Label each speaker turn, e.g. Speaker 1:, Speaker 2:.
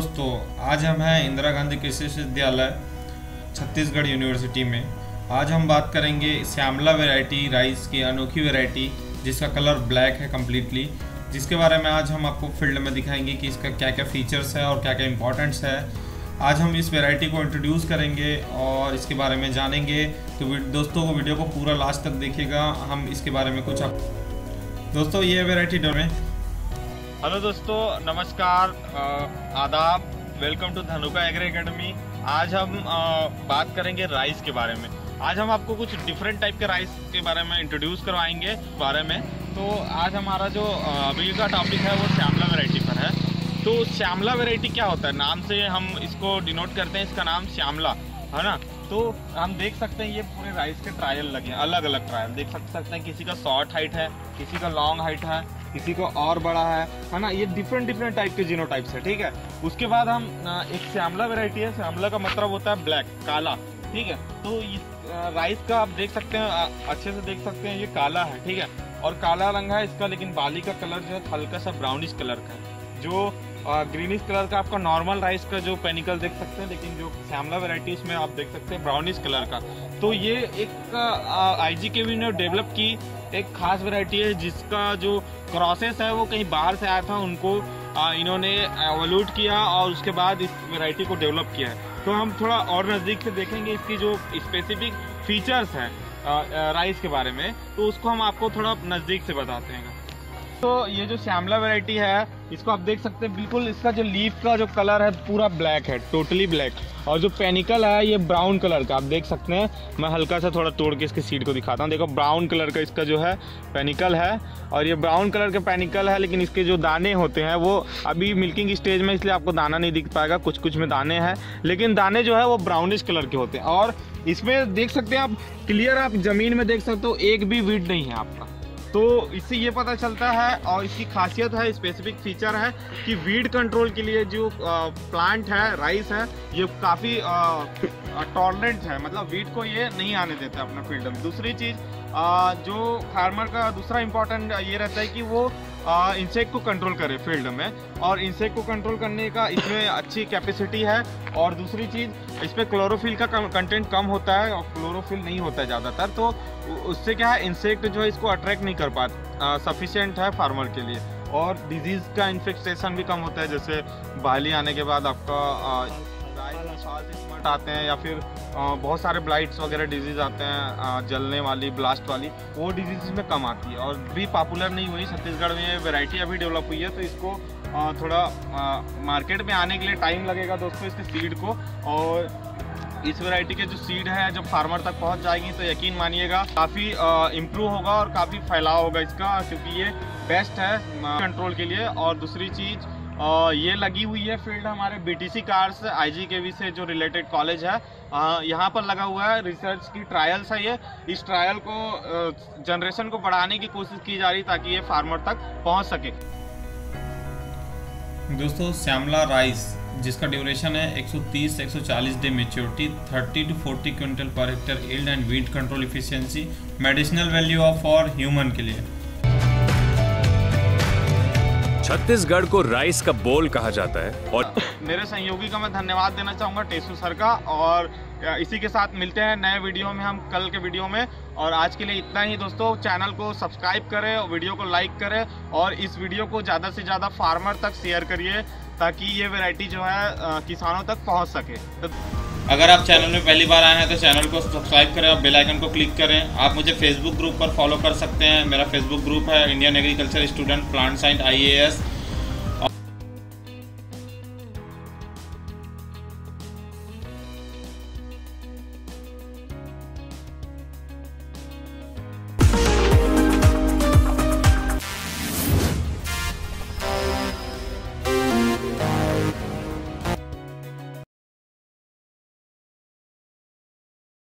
Speaker 1: दोस्तों, आज हम हैं इंदिरा गांधी कृषि विश्वविद्यालय, छत्तीसगढ़ यूनिवर्सिटी में। आज हम बात करेंगे श्यामला वैरायटी, राइस की अनोखी वैरायटी, जिसका कलर ब्लैक है कम्प्लीटली जिसके बारे में आज हम आपको फ़ील्ड में दिखाएँगे कि इसका क्या क्या फीचर्स है और क्या क्या इंपॉर्टेंट्स है। आज हम इस वैरायटी को इंट्रोड्यूस करेंगे और इसके बारे में जानेंगे। तो दोस्तों को वीडियो को पूरा लास्ट तक देखिएगा। हम इसके बारे में कुछ आप दोस्तों, ये वैरायटी में
Speaker 2: हेलो दोस्तों, नमस्कार आदाब welcome to Dhanuka agri academy आज हम बात करेंगे राइस के बारे में। आज हम आपको कुछ डिफरेंट टाइप के राइस के बारे में इंट्रोड्यूस करवाएँगे, बारे में। तो आज हमारा जो अभी का टॉपिक है, वो श्यामला वैरायटी पर है। तो श्यामला वैरायटी क्या होता है? नाम से हम इसको डिनोट करते हैं, इसका नाम श्यामला, है ना? तो हम देख सकते हैं, ये पूरे राइस के ट्रायल लगे अलग अलग ट्रायल देख सकते हैं, किसी का शॉर्ट हाइट है, किसी का लॉन्ग हाइट है। किसी को और बड़ा है है ना? ये डिफरेंट डिफरेंट टाइप के जीनो टाइप्स है, ठीक है? उसके बाद हम एक श्यामला वेराइटी है। श्यामला का मतलब होता है ब्लैक काला, ठीक है? तो राइस का आप देख सकते हैं अच्छे से देख सकते हैं, ये काला है, ठीक है? और काला रंग है इसका, लेकिन बाली का कलर जो है, हल्का सा ब्राउनिश कलर का है। जो ग्रीनिश कलर का आपका नॉर्मल राइस का जो पेनिकल देख सकते हैं लेकिन जो श्यामला वेराइटी में आप देख सकते हैं ब्राउनिश कलर का। तो ये एक आई जी के ने डेवलप की एक खास वेराइटी है जिसका जो प्रोसेस है वो कहीं बाहर से आया था उनको आ, इन्होंने एवोल्यूट किया और उसके बाद इस वेराइटी को डेवलप किया है। तो हम थोड़ा और नज़दीक से देखेंगे इसकी जो स्पेसिफिक फीचर्स हैं राइस के बारे में। तो उसको हम आपको थोड़ा नज़दीक से बताते हैं। तो ये जो श्यामला वेराइटी है, इसको आप देख सकते हैं, बिल्कुल इसका जो लीफ का जो कलर है, पूरा ब्लैक है टोटली ब्लैक और जो पेनिकल है, ये ब्राउन कलर का, आप देख सकते हैं। मैं हल्का सा थोड़ा तोड़ के इसके सीड को दिखाता हूँ। देखो ब्राउन कलर का इसका जो है पेनिकल है। और ये ब्राउन कलर का पेनिकल है, लेकिन इसके जो दाने होते हैं, वो अभी मिल्किंग स्टेज में इसलिए आपको दाना नहीं दिख पाएगा। कुछ कुछ में दाने हैं, लेकिन दाने जो है, वो ब्राउनिश कलर के होते हैं। और इसमें देख सकते हैं आप क्लियर आप ज़मीन में देख सकते हो, एक भी वीड नहीं है आपका। तो इससे ये पता चलता है और इसकी खासियत है स्पेसिफिक फीचर है कि वीड कंट्रोल के लिए जो प्लांट है राइस है, ये काफ़ी टॉलरेंट है। मतलब वीड को ये नहीं आने देता अपना फ़ील्ड में दूसरी चीज़ जो फार्मर का दूसरा इम्पोर्टेंट ये रहता है कि वो इंसेक्ट को कंट्रोल करे फ़ील्ड में। और इंसेक्ट को कंट्रोल करने का इसमें अच्छी कैपेसिटी है। और दूसरी चीज़, इसमें क्लोरोफिल का कंटेंट कम होता है और क्लोरोफिल नहीं होता है ज़्यादातर। तो उससे क्या है इंसेक्ट जो है इसको अट्रैक्ट नहीं कर पाता सफिशियंट है फार्मर के लिए। और डिज़ीज़ का इन्फेक्टेशन भी कम होता है, जैसे बाली आने के बाद आपका आते हैं या फिर बहुत सारे ब्लाइट्स वगैरह डिज़ीज़ आते हैं जलने वाली ब्लास्ट वाली, वो डिज़ीज़ में कम आती है। और भी पॉपुलर नहीं हुई, छत्तीसगढ़ में वेराइटी अभी डेवलप हुई है तो इसको थोड़ा मार्केट में आने के लिए टाइम लगेगा दोस्तों इसके सीड को। और इस वैरायटी के जो सीड है, जब फार्मर तक पहुँच जाएगी तो यकीन मानिएगा, काफ़ी इम्प्रूव होगा और काफ़ी फैलाव होगा इसका, क्योंकि ये बेस्ट है कंट्रोल के लिए। और दूसरी चीज़ और ये लगी हुई है फ़ील्ड हमारे बीटीसी कार्स आईजीकेवी से जो रिलेटेड कॉलेज है। यहाँ पर लगा हुआ है रिसर्च की ट्रायल्स है ये। इस ट्रायल को जनरेशन को बढ़ाने की कोशिश की जा रही ताकि ये फार्मर तक पहुँच सके।
Speaker 1: दोस्तों श्यामला राइस जिसका ड्यूरेशन है 130 से 140 डे मेच्योरिटी 30 टू 40 क्विंटल पर hectare yield and weed control efficiency medicinal value of for human के लिए।
Speaker 3: छत्तीसगढ़ को राइस का बोल कहा जाता है और
Speaker 2: मेरे सहयोगी का मैं धन्यवाद देना चाहूँगा टेसू सर का और इसी के साथ मिलते हैं नए वीडियो में हम कल के वीडियो में और आज के लिए इतना ही दोस्तों, चैनल को सब्सक्राइब करें और वीडियो को लाइक करें और इस वीडियो को ज़्यादा से ज़्यादा फार्मर तक शेयर करिए ताकि ये वेराइटी जो है किसानों तक पहुँच सके। तो
Speaker 1: अगर आप चैनल में पहली बार आए हैं तो चैनल को सब्सक्राइब करें और बेल आइकन को क्लिक करें। आप मुझे फेसबुक ग्रुप पर फॉलो कर सकते हैं। मेरा फेसबुक ग्रुप है Indian agriculture student plant science IAS